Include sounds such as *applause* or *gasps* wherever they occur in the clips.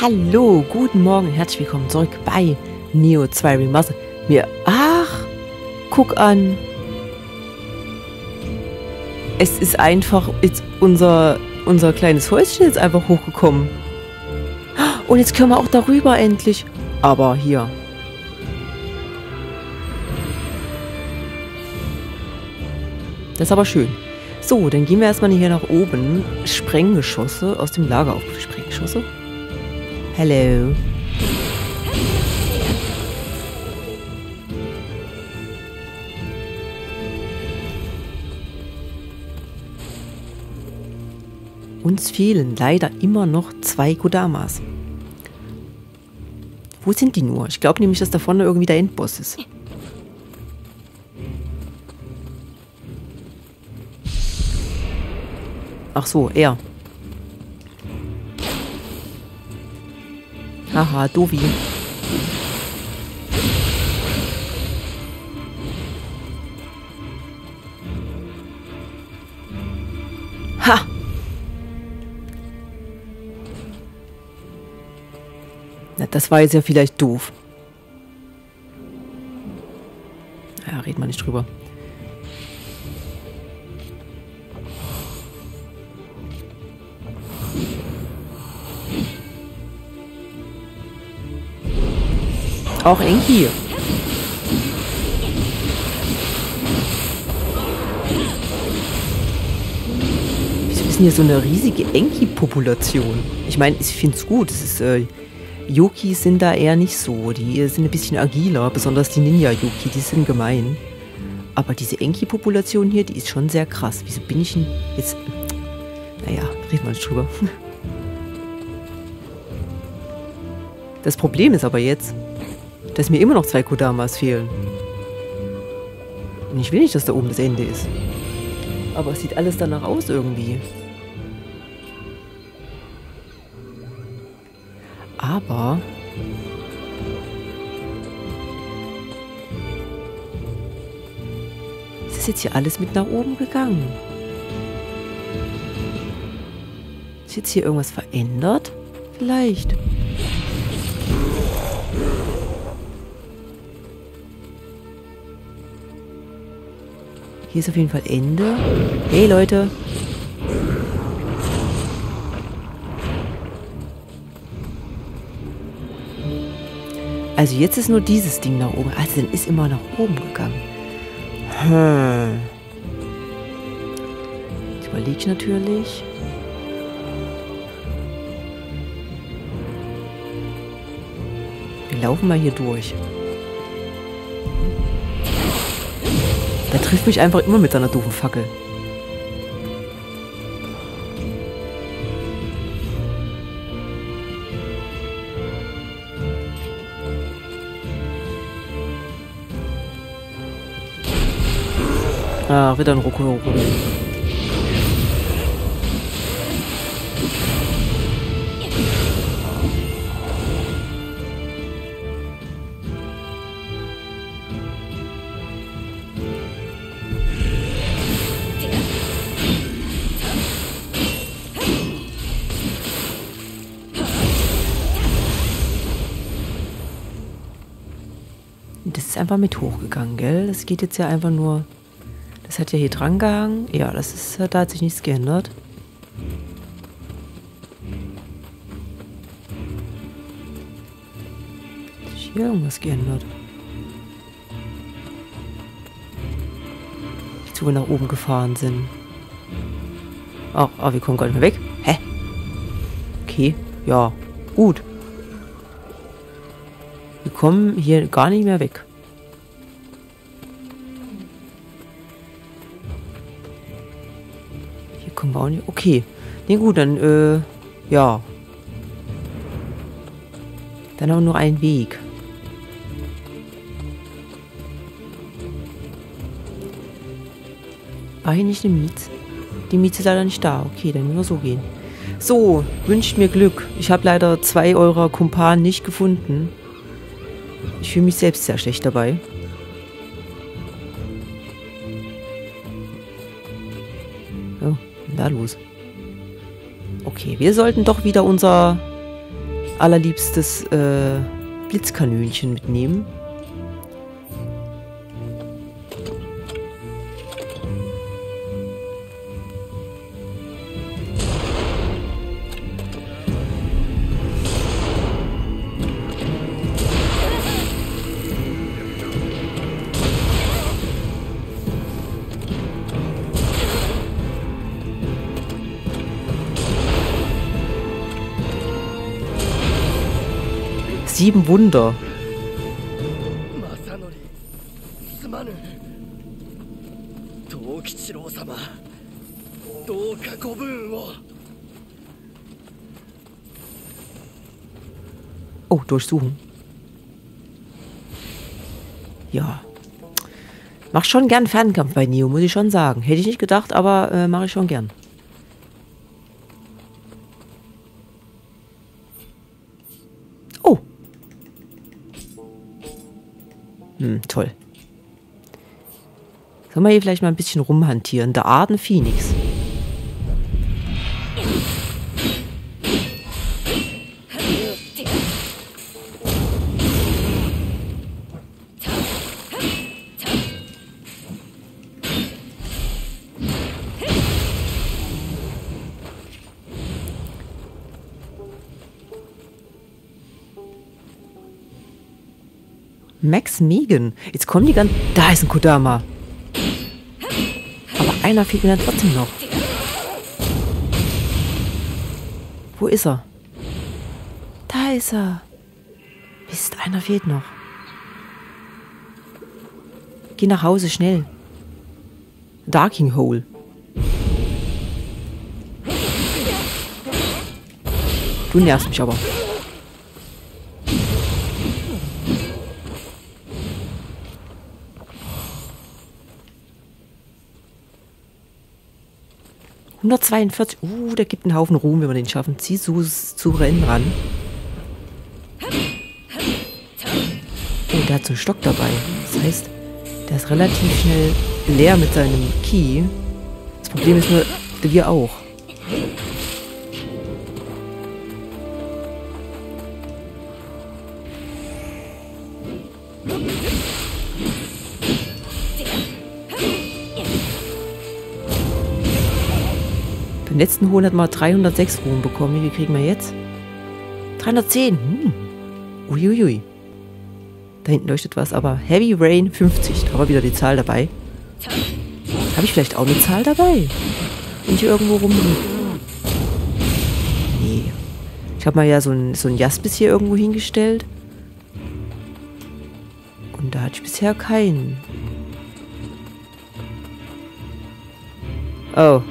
Hallo, guten Morgen, herzlich willkommen zurück bei Neo 2 Remastered. Mir, ach, guck an. Es ist einfach, jetzt unser, unser kleines Häuschen ist einfach hochgekommen. Und jetzt können wir auch darüber endlich. Aber hier. Das ist aber schön. So, dann gehen wir erstmal hier nach oben. Sprenggeschosse aus dem Lager auf. Sprenggeschosse? Hello. Uns fehlen leider immer noch zwei Kodamas. Wo sind die nur? Ich glaube nämlich, dass da vorne irgendwie der Endboss ist. Ach so, er. Haha, Dovi. Ha! Na, das war jetzt ja vielleicht doof. Ja, red mal nicht drüber. Auch Enki. Wieso ist denn hier so eine riesige Enki-Population? Ich meine, ich finde es gut. Es ist, äh, Yokis sind da eher nicht so. Die sind ein bisschen agiler, besonders die Ninja-Yoki, die sind gemein. Aber diese Enki-Population hier, die ist schon sehr krass. Wieso bin ich denn jetzt... Naja, reden wir nicht drüber. *laughs* Das Problem ist aber jetzt, dass mir immer noch zwei Kodamas fehlen. Und ich will nicht, dass da oben das Ende ist. Aber es sieht alles danach aus irgendwie. Aber... Es ist jetzt hier alles mit nach oben gegangen. Ist jetzt hier irgendwas verändert? Vielleicht. Hier ist auf jeden Fall Ende. Hey Leute. Also jetzt ist nur dieses Ding nach oben. Also dann ist immer nach oben gegangen. Hm. Jetzt überlege ich natürlich. Wir laufen mal hier durch. Trifft mich einfach immer mit seiner doofen Fackel. Ah, wieder ein Rokuro. Einfach mit hochgegangen, gell? Das geht jetzt ja einfach nur. Das hat ja hier dran gehangen. Ja, das ist, da hat sich nichts geändert. Hat sich hier irgendwas geändert? Wo wir nach oben gefahren sind. Ach, oh, wir kommen gar nicht mehr weg. Hä? Okay, ja, gut. Wir kommen hier gar nicht mehr weg. Wir auch nicht. Okay. Nee, gut, dann, äh, ja. Dann wir nur einen Weg. War hier nicht eine Mietz? Die Mietz ist leider nicht da. Okay, dann müssen wir so gehen. So, wünscht mir Glück. Ich habe leider zwei eurer Kumpanen nicht gefunden. Ich fühle mich selbst sehr schlecht dabei. Los? Okay, wir sollten doch wieder unser allerliebstes äh, Blitzkanönchen mitnehmen. Sieben Wunder. Oh, durchsuchen. Ja. Mach schon gern Fernkampf bei Neo, muss ich schon sagen. Hätte ich nicht gedacht, aber äh, mache ich schon gern. Hm, toll. Sollen wir hier vielleicht mal ein bisschen rumhantieren? Der Arden Phoenix. Max Megan. Jetzt kommen die ganz... Da ist ein Kodama. Aber einer fehlt mir dann trotzdem noch. Wo ist er? Da ist er. Mist, einer fehlt noch. Geh nach Hause, schnell. Darking Hole. Du nervst mich aber. 142. Uh, der gibt einen Haufen Ruhm, wenn wir den schaffen. Zieh zu, zu Rennen ran. Oh, der hat so einen Stock dabei. Das heißt, der ist relativ schnell leer mit seinem Key. Das Problem ist nur, wir auch. Letzten Hohn hat mal 306 Ruhen bekommen. Wie viel kriegen wir jetzt? 310. Hm. Uiuiui. Da hinten leuchtet was, aber Heavy Rain 50. Da war wieder die Zahl dabei. Habe ich vielleicht auch eine Zahl dabei? Wenn ich irgendwo rumliege? Nee. Ich habe mal ja so ein, so ein Jaspis hier irgendwo hingestellt. Und da hatte ich bisher keinen. Oh,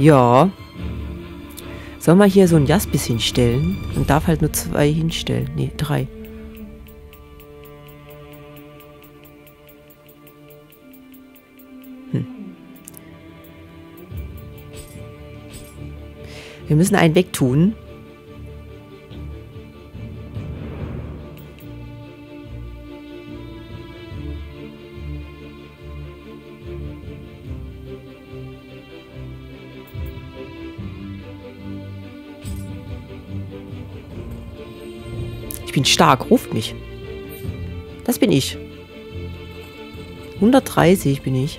ja. Soll man hier so ein Jaspis hinstellen? Man darf halt nur zwei hinstellen. Ne, drei. Hm. Wir müssen einen wegtun. Bin stark, ruft mich. Das bin ich. 130 bin ich.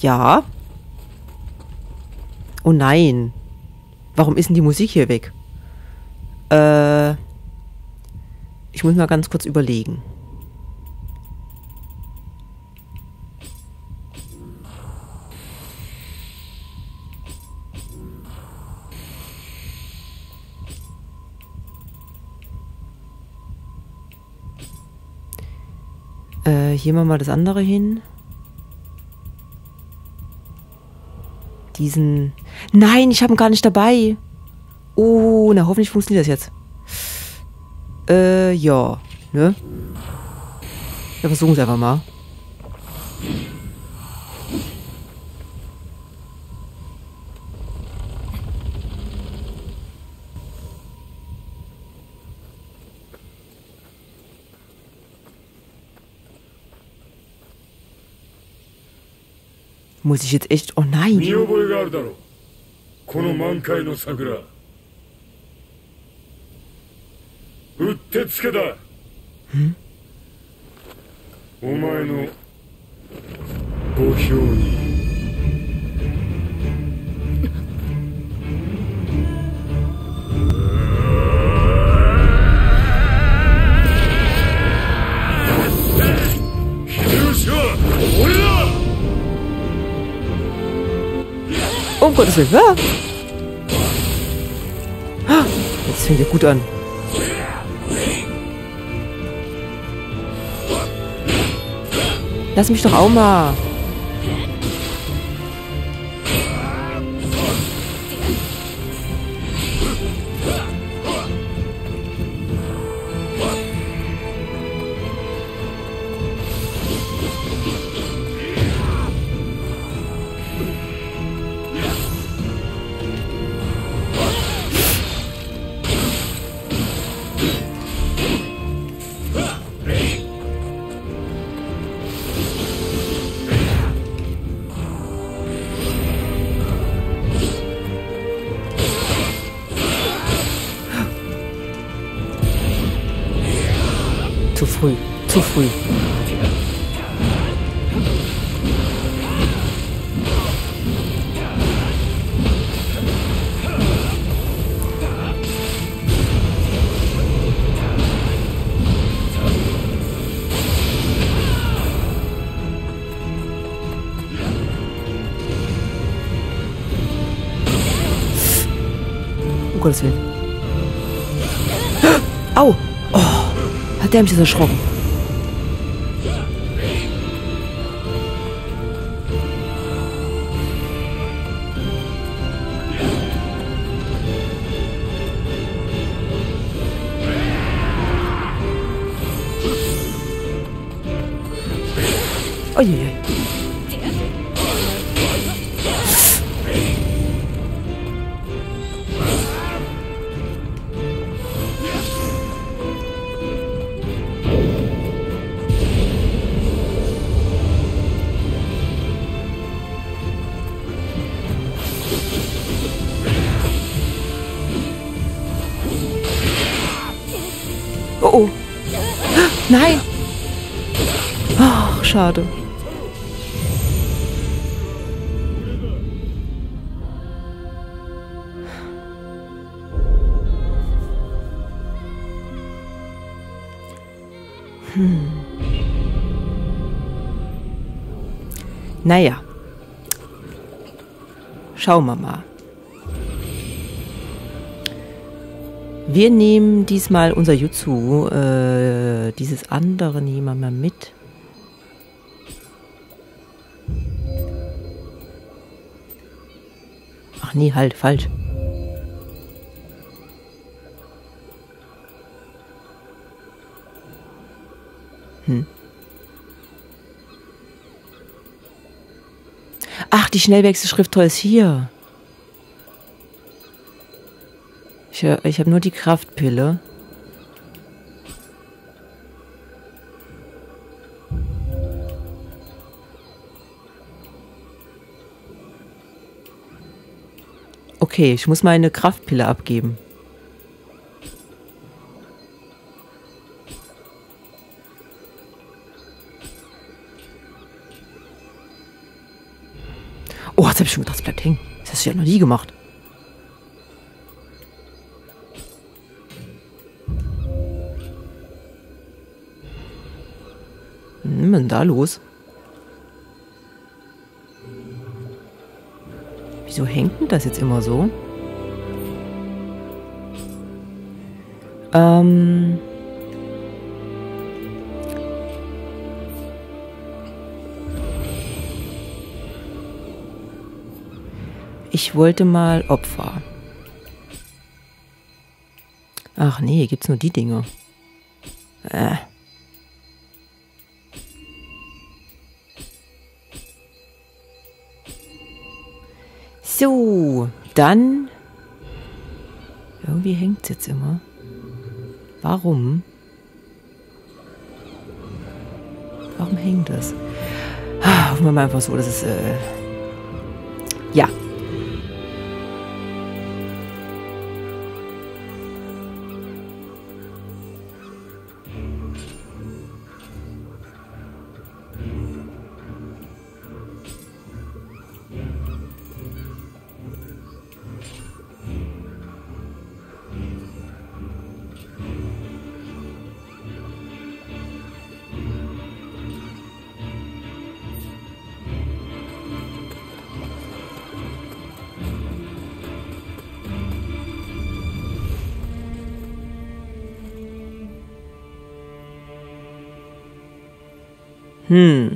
Ja. Oh nein. Warum ist denn die Musik hier weg? Äh. Ich muss mal ganz kurz überlegen. Hier machen wir das andere hin. Diesen... Nein, ich habe ihn gar nicht dabei. Oh, na hoffentlich funktioniert das jetzt. Äh, ja. Ne? Wir versuchen es einfach mal. Muss ich jetzt echt... Oh nein. この満開の桜うってつけだお前の墓標に Gottes Willen. Ah! Das fängt ja gut an. Lass mich doch auch mal. Zu früh. *gasps* Au! Oh, hat der mich erschrocken. Nein. Ach, schade. Hm. Naja. Schauen wir mal. Wir nehmen diesmal unser Jutsu, äh, dieses andere nehmen wir mal mit. Ach nee, halt, falsch. Hm. Ach, die Schnellwechselschrift ist hier. Ich, äh, ich habe nur die Kraftpille. Okay, ich muss meine Kraftpille abgeben. Oh, jetzt habe ich schon gedacht, es bleibt hängen. Das hast du ja noch nie gemacht. Was ist denn da los? Wieso hängt denn das jetzt immer so? Ähm. Ich wollte mal Opfer. Ach nee, gibt's nur die Dinge. Äh. Dann. Irgendwie hängt es jetzt immer. Warum? Warum hängt das? Ah, Hoffen wir mal einfach so, dass es. Äh ja. Hm.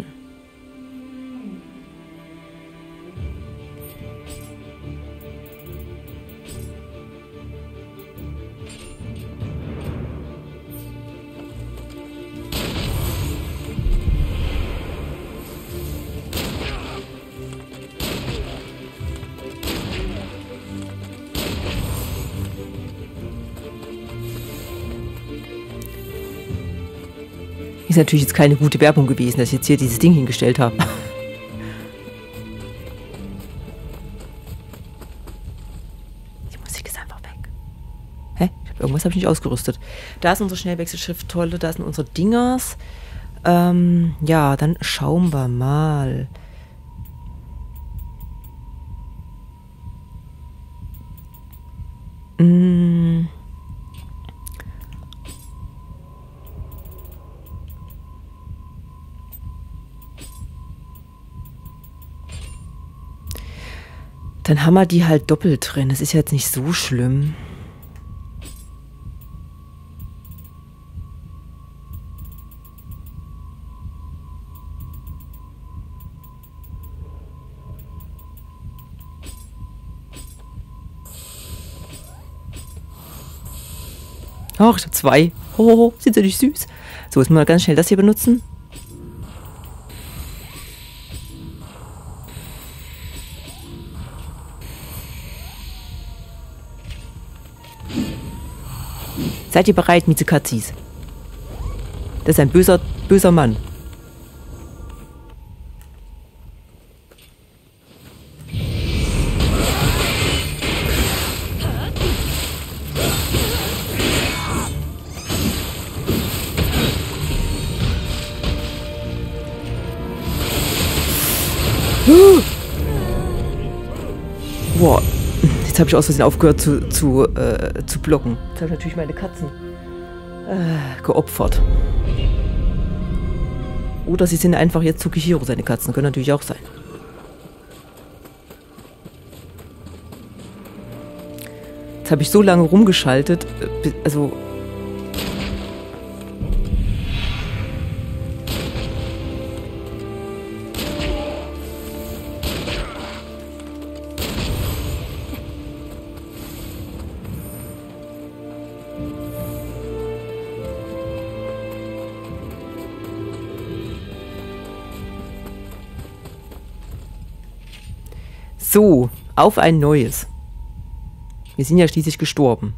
Natürlich jetzt keine gute Werbung gewesen, dass ich jetzt hier dieses Ding hingestellt habe. Die Musik ist einfach weg. Hä? Irgendwas habe ich nicht ausgerüstet. Da ist unsere Schnellwechselschrift-Tolle, da sind unsere Dingers. Ähm, ja, dann schauen wir mal. Dann haben wir die halt doppelt drin. Das ist jetzt nicht so schlimm. Ach, ich habe zwei. Hohoho, sind sie nicht süß? So, jetzt mal ganz schnell das hier benutzen. Seid ihr bereit, Mizukatsis? Das ist ein böser, böser Mann. Habe ich aus Versehen aufgehört zu, zu, äh, zu blocken. Jetzt habe ich natürlich meine Katzen äh, geopfert. Oder sie sind einfach jetzt Tsukihiro, seine Katzen. Können natürlich auch sein. Jetzt habe ich so lange rumgeschaltet. äh, Also. So, auf ein neues. Wir sind ja schließlich gestorben.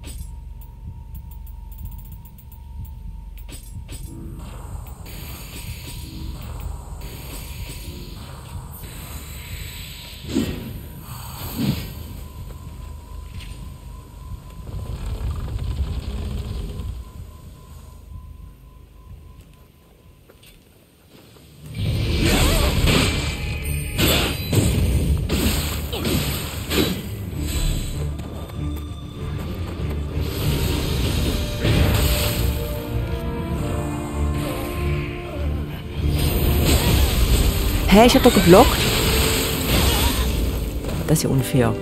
Hä, ich hab doch geblockt. Das ist ja unfair.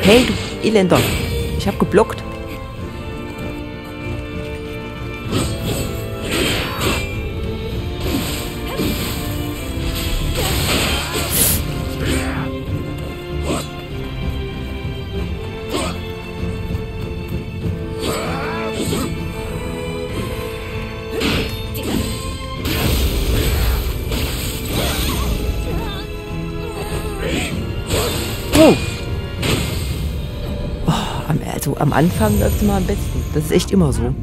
Hey, du Elender. Ich hab geblockt. Am Anfang läuft immer am besten. Das ist echt immer so.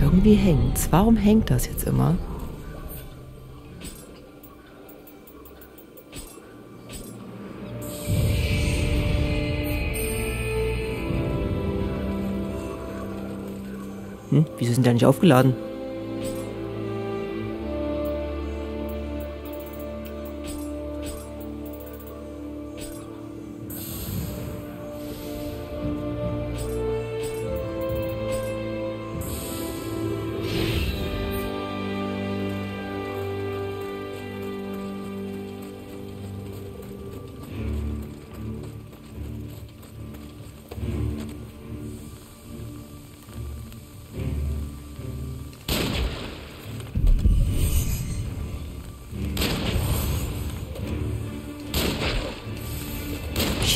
Irgendwie hängt's. Warum hängt das jetzt immer? Hm, wieso sind die nicht aufgeladen?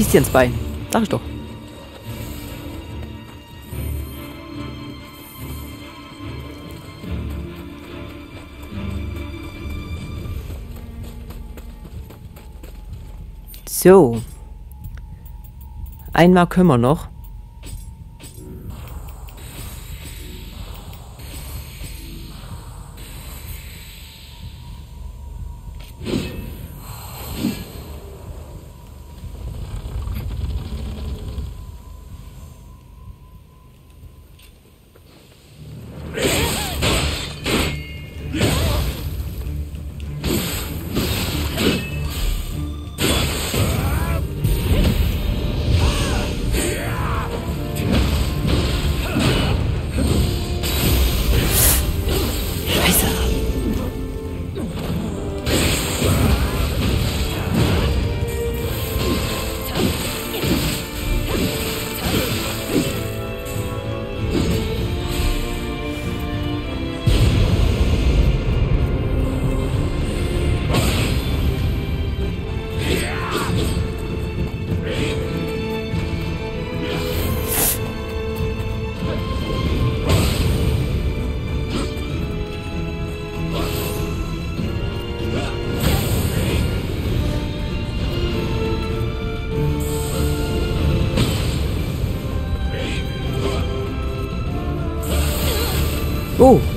Schießt dir ins Bein. Sag ich doch. So. Einmal können wir noch. Oh.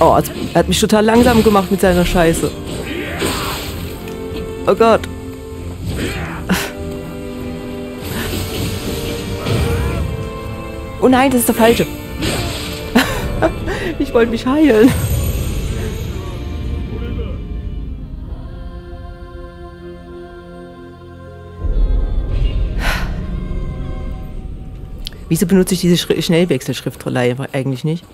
Oh, er hat mich total langsam gemacht mit seiner Scheiße. Oh Gott. Oh nein, das ist der falsche. *laughs* Ich wollte mich heilen. Wieso benutze ich diese Schri Schnellwechselschriftrolle eigentlich nicht?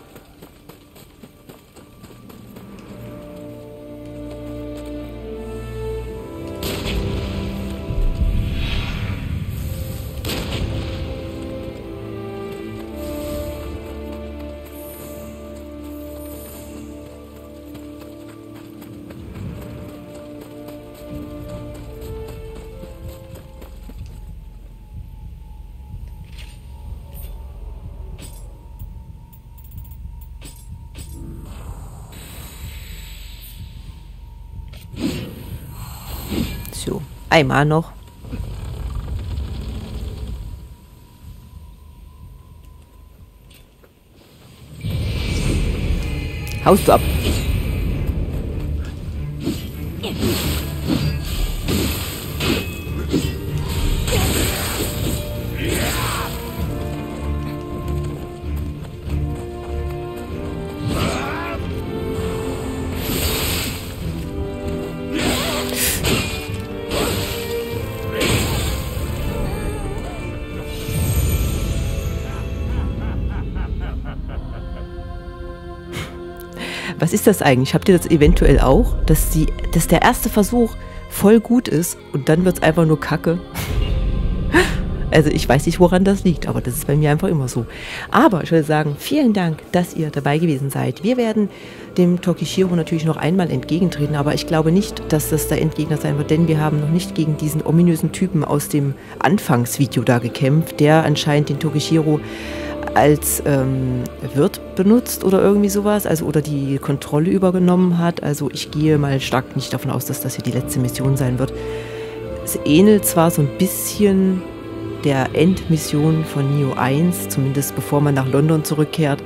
Einmal noch. Haust du ab. Was ist das eigentlich? Habt ihr das eventuell auch? Dass, die, dass der erste Versuch voll gut ist und dann wird es einfach nur Kacke? *laughs* Also ich weiß nicht, woran das liegt, aber das ist bei mir einfach immer so. Aber ich würde sagen, vielen Dank, dass ihr dabei gewesen seid. Wir werden dem Tokishiro natürlich noch einmal entgegentreten, aber ich glaube nicht, dass das der Endgegner sein wird, denn wir haben noch nicht gegen diesen ominösen Typen aus dem Anfangsvideo da gekämpft, der anscheinend den Tokishiro als ähm, Wirt benutzt oder irgendwie sowas, also oder die Kontrolle übergenommen hat. Also ich gehe mal stark nicht davon aus, dass das hier die letzte Mission sein wird. Es ähnelt zwar so ein bisschen der Endmission von Neo 1, zumindest bevor man nach London zurückkehrt.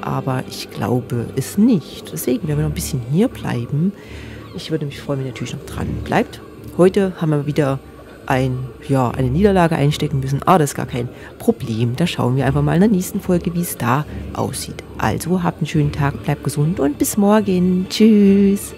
Aber ich glaube es nicht. Deswegen werden wir noch ein bisschen hier bleiben. Ich würde mich freuen, wenn ihr natürlich noch dran bleibt. Heute haben wir wieder ein, ja, eine Niederlage einstecken müssen, aber das ist gar kein Problem. Da schauen wir einfach mal in der nächsten Folge, wie es da aussieht. Also habt einen schönen Tag, bleibt gesund und bis morgen. Tschüss.